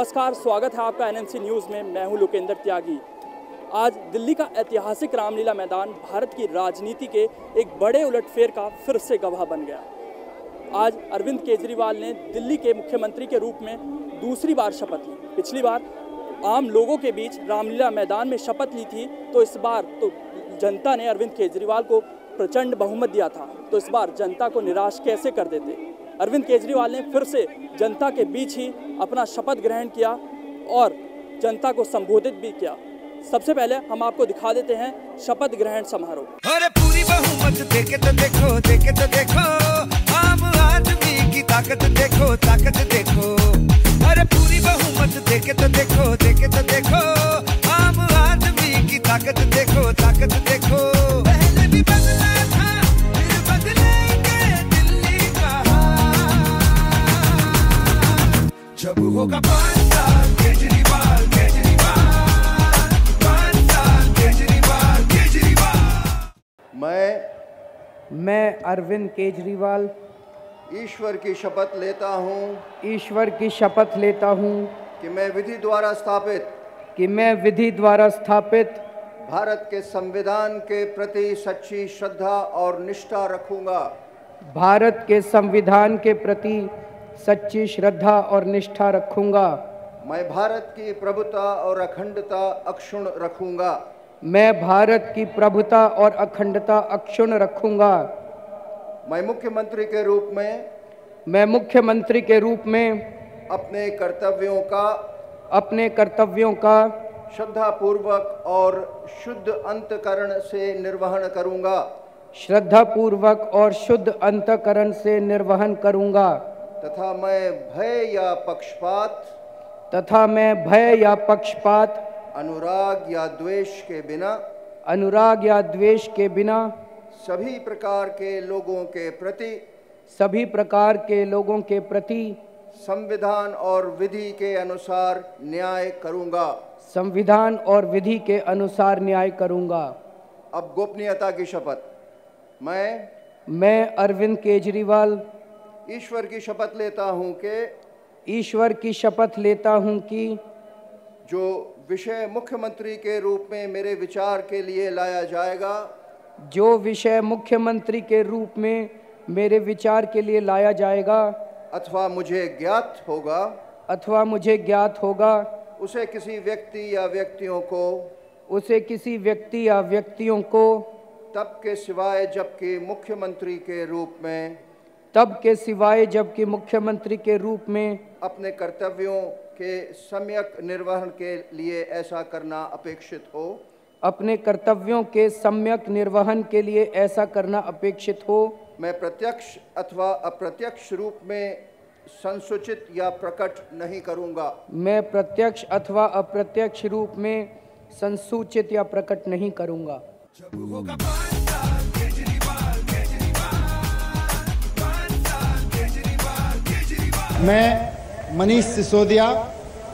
नमस्कार, स्वागत है आपका एनएनसी न्यूज़ में। मैं हूँ लोकेंद्र त्यागी। आज दिल्ली का ऐतिहासिक रामलीला मैदान भारत की राजनीति के एक बड़े उलटफेर का फिर से गवाह बन गया। आज अरविंद केजरीवाल ने दिल्ली के मुख्यमंत्री के रूप में दूसरी बार शपथ ली। पिछली बार आम लोगों के बीच रामलीला मैदान में शपथ ली थी तो इस बार तो जनता ने अरविंद केजरीवाल को प्रचंड बहुमत दिया था। तो इस बार जनता को निराश कैसे कर देते? अरविंद केजरीवाल ने फिर से जनता के बीच ही अपना शपथ ग्रहण किया और जनता को संबोधित भी किया। सबसे पहले हम आपको दिखा देते हैं शपथ ग्रहण समारोह। अरे पूरी बहुमत देखे तो देखो, देखे तो देखो। आम आदमी की ताकत देखो ताकत देखो। होगा पाँच साल केजरीवाल केजरीवाल पाँच साल केजरीवाल केजरीवाल मैं मैं अरविंद केजरीवाल। ईश्वर की शपथ लेता हूँ। ईश्वर की शपथ लेता हूँ। कि मैं विधि द्वारा स्थापित। कि मैं विधि द्वारा स्थापित। भारत के संविधान के प्रति सच्ची श्रद्धा और निष्ठा रखूँगा। भारत के संविधान के प्रति सच्ची श्रद्धा और निष्ठा रखूँगा। मैं भारत की प्रभुता और अखंडता अक्षुण रखूँगा। मैं भारत की प्रभुता और अखंडता अक्षुण रखूँगा। मैं मुख्यमंत्री के रूप में मैं मुख्यमंत्री के रूप में अपने कर्तव्यों का अपने कर्तव्यों का श्रद्धा पूर्वक और शुद्ध अंतकरण से निर्वहन करूँगा। श्रद्धा पूर्वक और शुद्ध अंतकरण से निर्वहन करूँगा। तथा मैं भय या पक्षपात तथा मैं भय या पक्षपात अनुराग या द्वेष के बिना अनुराग या द्वेष के बिना सभी प्रकार के लोगों के प्रति सभी प्रकार के लोगों के प्रति संविधान और विधि के अनुसार न्याय करूँगा। संविधान और विधि के अनुसार न्याय करूँगा। अब गोपनीयता की शपथ। मैं मैं अरविंद केजरीवाल ईश्वर की शपथ लेता हूँ कि ईश्वर की शपथ लेता हूँ कि जो विषय मुख्यमंत्री के रूप में मेरे विचार के लिए लाया जाएगा जो विषय मुख्यमंत्री के रूप में मेरे विचार के लिए लाया जाएगा अथवा मुझे ज्ञात होगा अथवा मुझे ज्ञात होगा उसे किसी व्यक्ति या व्यक्तियों को उसे किसी व्यक्ति या व्यक्तियों को तब के सिवाय जबकि मुख्यमंत्री के रूप में तब के सिवाय जबकि मुख्यमंत्री के रूप में अपने कर्तव्यों के सम्यक निर्वहन के लिए ऐसा करना अपेक्षित हो। अपने कर्तव्यों के सम्यक निर्वहन के लिए ऐसा करना अपेक्षित हो। मैं प्रत्यक्ष अथवा अप्रत्यक्ष रूप में संसूचित या प्रकट नहीं करूँगा। मैं प्रत्यक्ष अथवा अप्रत्यक्ष रूप में संसूचित या प्रकट नहीं करूँगा। मैं मनीष सिसोदिया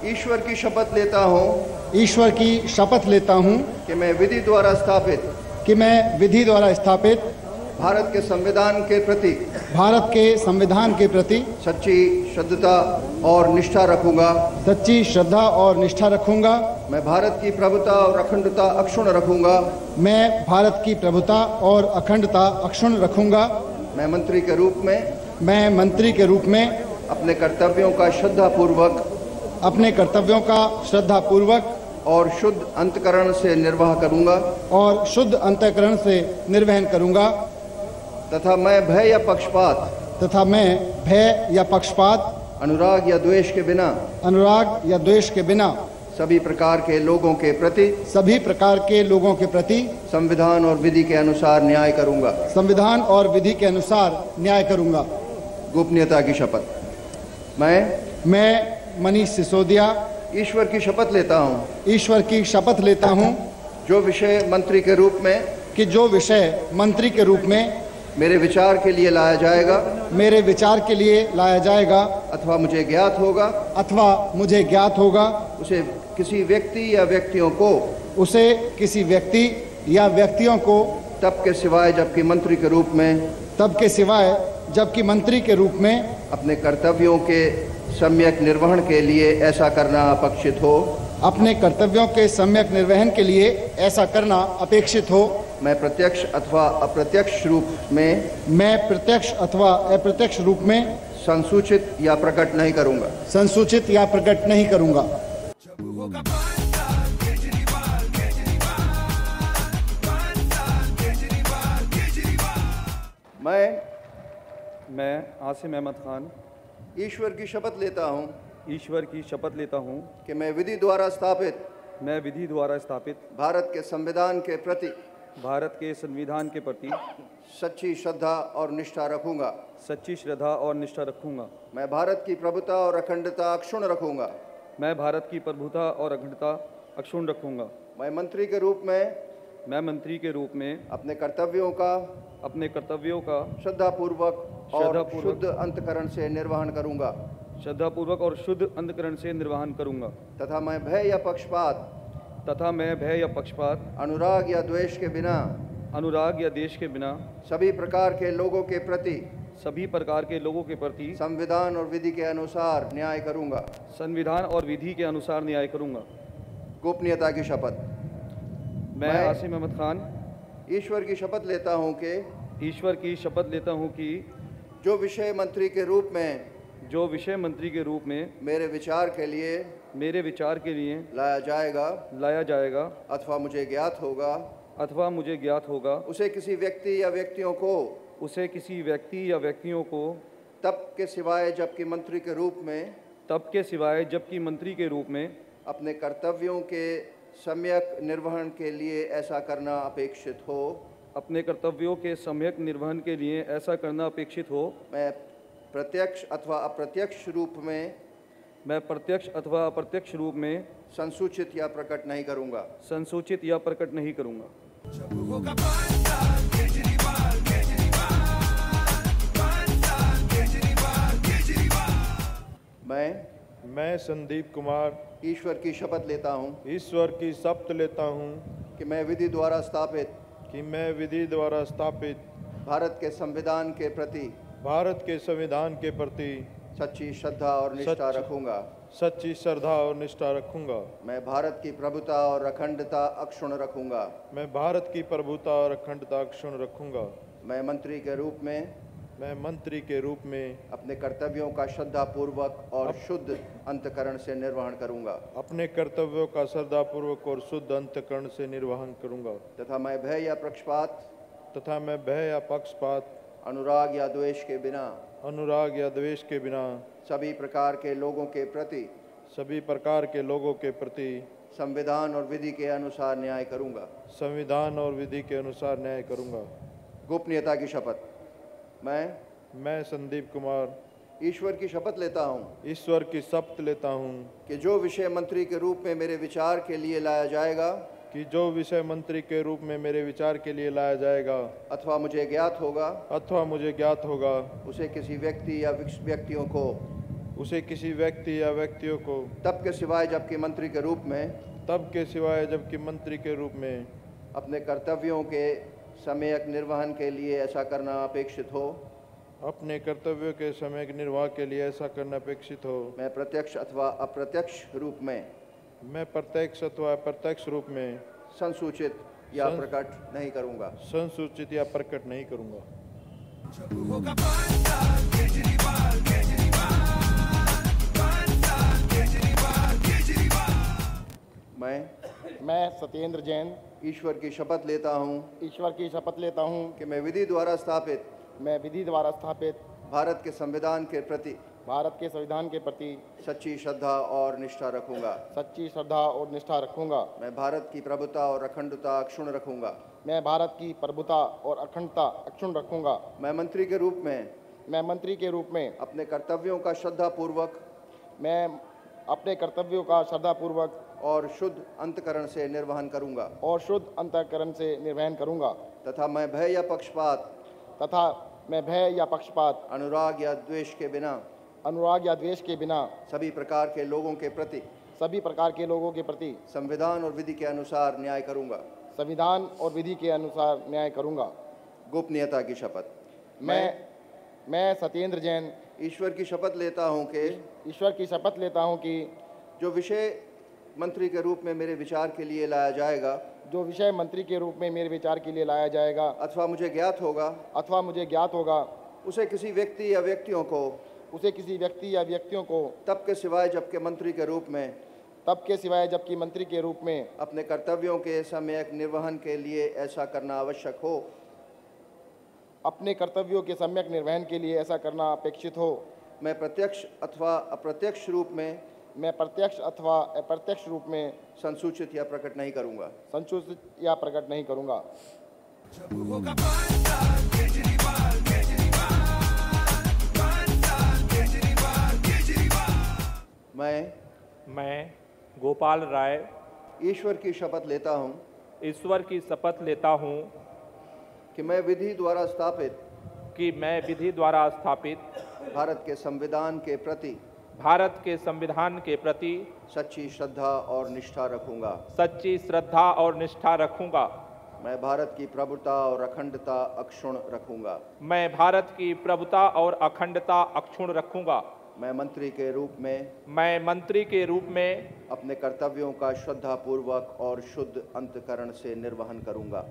ईश्वर की शपथ लेता हूँ ईश्वर की शपथ लेता हूँ कि मैं विधि द्वारा स्थापित कि मैं विधि द्वारा स्थापित भारत के संविधान के प्रति भारत के संविधान के प्रति सच्ची श्रद्धा और निष्ठा रखूँगा। सच्ची श्रद्धा और निष्ठा रखूँगा। मैं भारत की प्रभुता और अखंडता अक्षुण रखूँगा। मैं भारत की प्रभुता और अखंडता अक्षुण रखूँगा। मैं मंत्री के रूप में मैं मंत्री के रूप में अपने कर्तव्यों का श्रद्धापूर्वक अपने कर्तव्यों का श्रद्धापूर्वक और शुद्ध अंतकरण से निर्वाह करूँगा। और शुद्ध अंतकरण से निर्वहन करूँगा। तथा मैं भय या पक्षपात तथा मैं भय या पक्षपात अनुराग या द्वेष के बिना अनुराग या द्वेष के बिना सभी प्रकार के लोगों के प्रति सभी प्रकार के लोगों के प्रति संविधान और विधि के अनुसार न्याय करूँगा। संविधान और विधि के अनुसार न्याय करूँगा। गोपनीयता की शपथ। मैं मैं मनीष सिसोदिया ईश्वर की शपथ लेता हूँ। ईश्वर की शपथ लेता हूँ। जो विषय मंत्री के रूप में कि जो विषय मंत्री के रूप में मेरे विचार के लिए लाया जाएगा। मेरे विचार के लिए लाया जाएगा। अथवा मुझे ज्ञात होगा। अथवा मुझे ज्ञात होगा। उसे किसी व्यक्ति या व्यक्तियों को उसे किसी व्यक्ति या व्यक्तियों को तब के सिवाय जबकि मंत्री के रूप में। तब के सिवाय जबकि मंत्री के रूप में अपने कर्तव्यों के सम्यक निर्वहन के लिए ऐसा करना अपेक्षित हो। अपने कर्तव्यों के सम्यक निर्वहन के लिए ऐसा करना अपेक्षित हो। मैं प्रत्यक्ष अथवा अप्रत्यक्ष रूप में मैं प्रत्यक्ष अथवा अप्रत्यक्ष रूप में संसूचित या प्रकट नहीं करूँगा। संसूचित या प्रकट नहीं करूँगा। मैं मैं आसिम अहमद खान। ईश्वर की शपथ लेता हूँ। ईश्वर की शपथ लेता हूँ। कि मैं विधि द्वारा स्थापित मैं विधि द्वारा स्थापित भारत के संविधान के प्रति भारत के संविधान के प्रति सच्ची श्रद्धा और निष्ठा रखूँगा। सच्ची श्रद्धा और निष्ठा रखूँगा। मैं भारत की प्रभुता और अखंडता अक्षुण रखूँगा। मैं भारत की प्रभुता और अखंडता अक्षुण रखूँगा। मैं मंत्री के रूप में मैं मंत्री के रूप में अपने कर्तव्यों का अपने कर्तव्यों का श्रद्धापूर्वक और शुद्ध अंतकरण से निर्वहन करूँगा। श्रद्धापूर्वक और शुद्ध अंतकरण से निर्वहन करूँगा। तथा मैं भय या पक्षपात तथा मैं भय या पक्षपात अनुराग या द्वेष के बिना अनुराग या देश के बिना सभी प्रकार के लोगों के प्रति सभी प्रकार के लोगों के प्रति संविधान और विधि के अनुसार न्याय करूँगा। संविधान और विधि के अनुसार न्याय करूँगा। गोपनीयता की शपथ। मैं आसिम अहमद खान। ईश्वर की शपथ लेता हूँ कि ईश्वर की शपथ लेता हूँ कि जो विषय मंत्री के रूप में जो विषय मंत्री के रूप में मेरे विचार के लिए मेरे विचार के लिए लाया जाएगा लाया जाएगा अथवा मुझे ज्ञात होगा अथवा मुझे ज्ञात होगा उसे किसी व्यक्ति या व्यक्तियों को उसे किसी व्यक्ति या व्यक्तियों को तब के सिवाय जबकि मंत्री के रूप में तब के सिवाय जबकि मंत्री के रूप में अपने कर्तव्यों के सम्यक निर्वहन के लिए ऐसा करना अपेक्षित हो। अपने कर्तव्यों के सम्यक निर्वहन के लिए ऐसा करना अपेक्षित हो। मैं प्रत्यक्ष अथवा अप्रत्यक्ष रूप में मैं प्रत्यक्ष अथवा अप्रत्यक्ष रूप में संसूचित या प्रकट नहीं करूँगा। संसूचित या प्रकट नहीं करूँगा। मैं मैं संदीप कुमार ईश्वर की शपथ लेता हूँ ईश्वर की शपथ लेता हूँ कि मैं विधि द्वारा स्थापित कि मैं विधि द्वारा स्थापित भारत के संविधान के प्रति भारत के संविधान के प्रति सच्ची श्रद्धा और निष्ठा रखूँगा। सच्ची श्रद्धा और निष्ठा रखूँगा। मैं भारत की प्रभुता और अखंडता अक्षुण रखूँगा। मैं भारत की प्रभुता और अखंडता अक्षुण रखूँगा। मैं मंत्री के रूप में मैं मंत्री के रूप में अपने कर्तव्यों का श्रद्धापूर्वक और शुद्ध अंतकरण से निर्वहन करूँगा। अपने कर्तव्यों का श्रद्धापूर्वक और शुद्ध अंतकरण से निर्वहन करूँगा। तथा मैं भय या पक्षपात तथा मैं भय या पक्षपात अनुराग या द्वेष के बिना अनुराग या द्वेष के बिना सभी प्रकार के लोगों के प्रति सभी प्रकार के लोगों के प्रति संविधान और विधि के अनुसार न्याय करूँगा। संविधान और विधि के अनुसार न्याय करूँगा। गोपनीयता की शपथ। मैं मैं संदीप कुमार ईश्वर की शपथ लेता हूँ ईश्वर की शपथ लेता हूँ कि जो विषय मंत्री के रूप में मेरे विचार के लिए लाया जाएगा कि जो विषय मंत्री के रूप में मेरे विचार के लिए लाया जाएगा अथवा मुझे ज्ञात होगा अथवा मुझे ज्ञात होगा। उसे किसी व्यक्ति या व्यक्तियों को। उसे किसी व्यक्ति या व्यक्तियों को। तब के सिवाय जबकि मंत्री के रूप में। तब के सिवाय जबकि मंत्री के रूप में। अपने कर्तव्यों के सम्यक निर्वहन के लिए ऐसा करना अपेक्षित हो। अपने कर्तव्यों के समय के निर्वाह के लिए ऐसा करना अपेक्षित हो। मैं प्रत्यक्ष अथवा अप्रत्यक्ष रूप में। मैं प्रत्यक्ष अथवा अप्रत्यक्ष रूप में। संसूचित या सं- प्रकट नहीं करूँगा। संसूचित या प्रकट नहीं करूँगा। मैं मैं सत्येंद्र जैन ईश्वर की शपथ लेता हूँ ईश्वर की शपथ लेता हूँ कि मैं विधि द्वारा स्थापित मैं विधि द्वारा स्थापित भारत के संविधान के प्रति भारत के संविधान के प्रति सच्ची श्रद्धा और निष्ठा रखूँगा। सच्ची श्रद्धा और निष्ठा रखूँगा। मैं भारत की प्रभुता और अखंडता अक्षुण रखूँगा। मैं भारत की प्रभुता और अखंडता अक्षुण रखूँगा। मैं मंत्री के रूप में मैं मंत्री के रूप में अपने कर्तव्यों का श्रद्धा पूर्वक मैं अपने कर्तव्यों का श्रद्धापूर्वक और शुद्ध अंतकरण से निर्वहन करूँगा। और शुद्ध अंतकरण से निर्वहन करूँगा। तथा मैं भय या पक्षपात तथा मैं भय या पक्षपात अनुराग या द्वेष के बिना अनुराग या द्वेष के बिना सभी प्रकार के लोगों के प्रति सभी प्रकार के लोगों के प्रति संविधान और विधि के अनुसार न्याय करूँगा। संविधान और विधि के अनुसार न्याय करूँगा। गोपनीयता की शपथ। मैं मैं सत्येंद्र जैन ईश्वर की शपथ लेता हूँ कि ईश्वर की शपथ लेता हूँ कि जो विषय मंत्री के रूप में मेरे विचार के लिए लाया जाएगा। जो विषय मंत्री के रूप में मेरे विचार के लिए लाया जाएगा अथवा मुझे ज्ञात होगा। अथवा मुझे ज्ञात होगा। उसे किसी व्यक्ति या व्यक्तियों को। उसे किसी व्यक्ति या व्यक्तियों को। तब के सिवाय जबकि मंत्री के रूप में। तब के सिवाय जबकि मंत्री के रूप में। अपने कर्तव्यों के सम्यक निर्वहन के लिए ऐसा करना आवश्यक हो। अपने कर्तव्यों के सम्यक निर्वहन के लिए ऐसा करना अपेक्षित हो। मैं प्रत्यक्ष अथवा अप्रत्यक्ष रूप में मैं प्रत्यक्ष अथवा अप्रत्यक्ष रूप में संसूचित या प्रकट नहीं करूँगा। संसूचित या प्रकट नहीं करूँगा। मैं मैं गोपाल राय। ईश्वर की शपथ लेता हूँ ईश्वर की शपथ लेता हूँ कि मैं विधि द्वारा स्थापित कि मैं विधि द्वारा स्थापित भारत के संविधान के प्रति भारत के संविधान के प्रति सच्ची श्रद्धा और निष्ठा रखूँगा। सच्ची श्रद्धा और निष्ठा रखूँगा। मैं भारत की प्रभुता और अखंडता अक्षुण रखूँगा। मैं भारत की प्रभुता और अखंडता अक्षुण रखूँगा। मैं मंत्री के रूप में मैं मंत्री के रूप में अपने कर्तव्यों का श्रद्धापूर्वक और शुद्ध अंतकरण से निर्वहन करूँगा।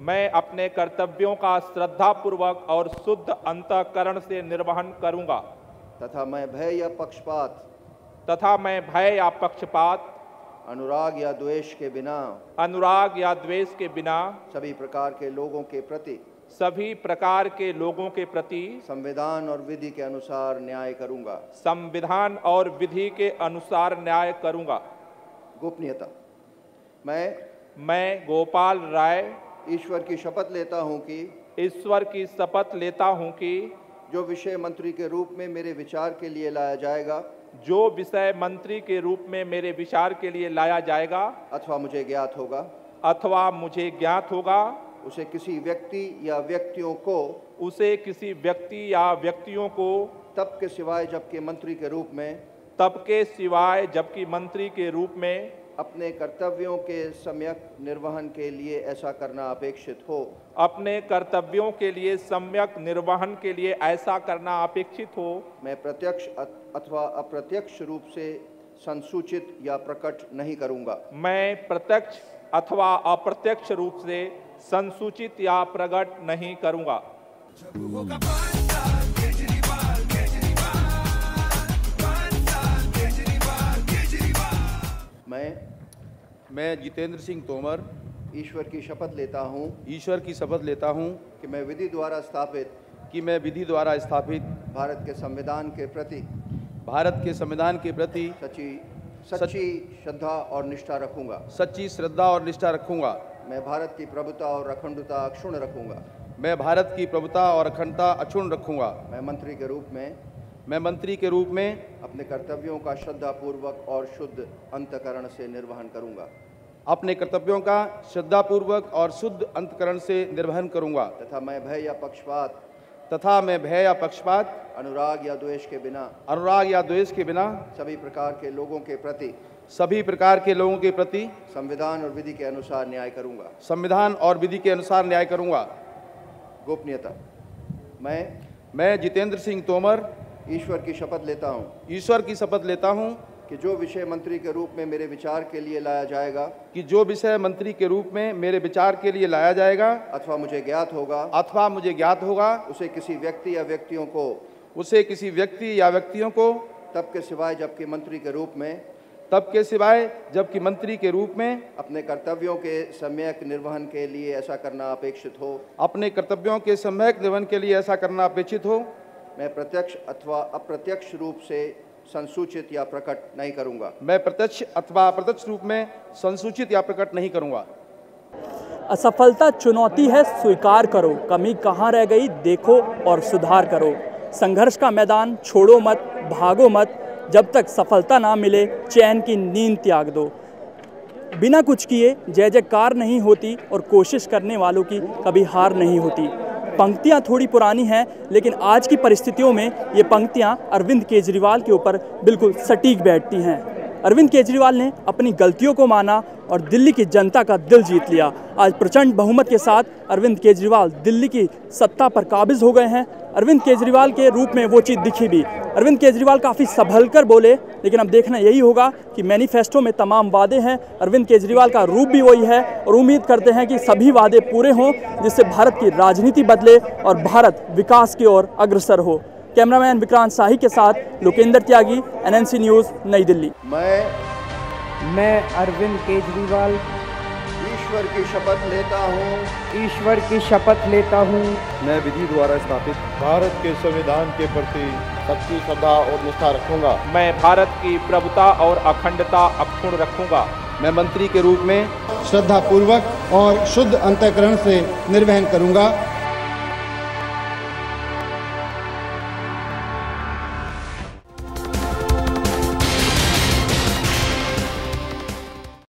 मैं अपने कर्तव्यों का श्रद्धापूर्वक और शुद्ध अंतकरण से निर्वहन करूँगा। तथा मैं भय या पक्षपात तथा मैं भय या पक्षपात अनुराग या द्वेष के बिना अनुराग या द्वेष के बिना सभी प्रकार के लोगों के प्रति सभी प्रकार के लोगों के प्रति संविधान और विधि के अनुसार न्याय करूँगा। संविधान और विधि के अनुसार न्याय करूँगा। गोपनीयता। मैं मैं गोपाल राय ईश्वर की शपथ लेता हूँ कि ईश्वर की शपथ लेता हूँ कि जो विषय मंत्री के रूप में मेरे विचार के लिए लाया जाएगा जो विषय मंत्री के रूप में मेरे विचार के लिए लाया जाएगा अथवा मुझे ज्ञात होगा। अथवा मुझे ज्ञात होगा। उसे किसी व्यक्ति या व्यक्तियों को उसे किसी व्यक्ति या व्यक्तियों को तब के सिवाय जबकि मंत्री के रूप में तब के सिवाय जबकि मंत्री के रूप में अपने कर्तव्यों के सम्यक निर्वहन के लिए ऐसा करना अपेक्षित हो। अपने कर्तव्यों के लिए सम्यक निर्वहन के लिए ऐसा करना अपेक्षित हो। मैं प्रत्यक्ष अथवा अप्रत्यक्ष रूप से संसूचित या प्रकट नहीं करूँगा। मैं प्रत्यक्ष अथवा अप्रत्यक्ष रूप से संसूचित या प्रकट नहीं करूँगा। मैं मैं जितेंद्र सिंह तोमर ईश्वर की शपथ लेता हूँ। ईश्वर की शपथ लेता हूँ। कि मैं विधि द्वारा स्थापित कि मैं विधि द्वारा स्थापित भारत के संविधान के प्रति भारत के संविधान के प्रति सच्ची सच्ची श्रद्धा और निष्ठा रखूँगा। सच्ची श्रद्धा और निष्ठा रखूँगा। मैं भारत की प्रभुता और अखंडता अक्षुण रखूँगा। मैं भारत की प्रभुता और अखंडता अक्षुण रखूँगा। मैं मंत्री के रूप में मैं मंत्री के रूप में अपने कर्तव्यों का श्रद्धापूर्वक और शुद्ध अंतकरण से निर्वहन करूँगा। अपने कर्तव्यों का श्रद्धापूर्वक और शुद्ध अंतकरण से निर्वहन करूँगा। तथा मैं भय या पक्षपात तथा मैं भय या पक्षपात अनुराग या द्वेष के बिना अनुराग या द्वेष के बिना सभी प्रकार के लोगों के प्रति सभी प्रकार के लोगों के प्रति संविधान और विधि के अनुसार न्याय करूँगा। संविधान और विधि के अनुसार न्याय करूँगा। गोपनीयता। मैं मैं जितेंद्र सिंह तोमर ईश्वर की शपथ लेता हूँ। ईश्वर की शपथ लेता हूँ कि जो विषय मंत्री के रूप में मेरे विचार के लिए लाया जाएगा कि जो विषय मंत्री के रूप में मेरे विचार के लिए लाया जाएगा अथवा मुझे ज्ञात होगा अथवा मुझे ज्ञात होगा उसे किसी व्यक्ति या व्यक्तियों को उसे किसी व्यक्ति या व्यक्तियों को तब के सिवाय जबकि मंत्री के रूप में तब के सिवाय जबकि मंत्री के रूप में अपने कर्तव्यों के सम्यक निर्वहन के लिए ऐसा करना अपेक्षित हो। अपने कर्तव्यों के सम्यक निर्वहन के लिए ऐसा करना अपेक्षित हो। मैं प्रत्यक्ष अथवा अप्रत्यक्ष रूप से संसूचित या प्रकट नहीं करूँगा। मैं प्रत्यक्ष अथवा अप्रत्यक्ष रूप में संसूचित या प्रकट नहीं करूँगा। असफलता चुनौती है स्वीकार करो। कमी कहाँ रह गई देखो और सुधार करो। संघर्ष का मैदान छोड़ो मत भागो मत। जब तक सफलता ना मिले चैन की नींद त्याग दो। बिना कुछ किए जय जयकार नहीं होती और कोशिश करने वालों की कभी हार नहीं होती। पंक्तियाँ थोड़ी पुरानी हैं, लेकिन आज की परिस्थितियों में ये पंक्तियाँ अरविंद केजरीवाल के ऊपर बिल्कुल सटीक बैठती हैं। अरविंद केजरीवाल ने अपनी गलतियों को माना और दिल्ली की जनता का दिल जीत लिया। आज प्रचंड बहुमत के साथ अरविंद केजरीवाल दिल्ली की सत्ता पर काबिज हो गए हैं अरविंद केजरीवाल के रूप में वो चीज़ दिखी भी। अरविंद केजरीवाल काफ़ी संभल कर बोले, लेकिन अब देखना यही होगा कि मैनिफेस्टो में तमाम वादे हैं। अरविंद केजरीवाल का रूप भी वही है और उम्मीद करते हैं कि सभी वादे पूरे हों, जिससे भारत की राजनीति बदले और भारत विकास की ओर अग्रसर हो। कैमरामैन विक्रांत शाही के साथ लोकेंद्र त्यागी, एनएनसी न्यूज़, नई दिल्ली। मैं मैं अरविंद केजरीवाल ईश्वर की शपथ लेता हूँ। ईश्वर की शपथ लेता हूँ। मैं विधि द्वारा स्थापित। भारत के संविधान के प्रति सच्ची श्रद्धा और निष्ठा रखूँगा। मैं भारत की प्रभुता और अखंडता अक्षुण रखूँगा। मैं मंत्री के रूप में श्रद्धा पूर्वक और शुद्ध अंतकरण से निर्वहन करूँगा।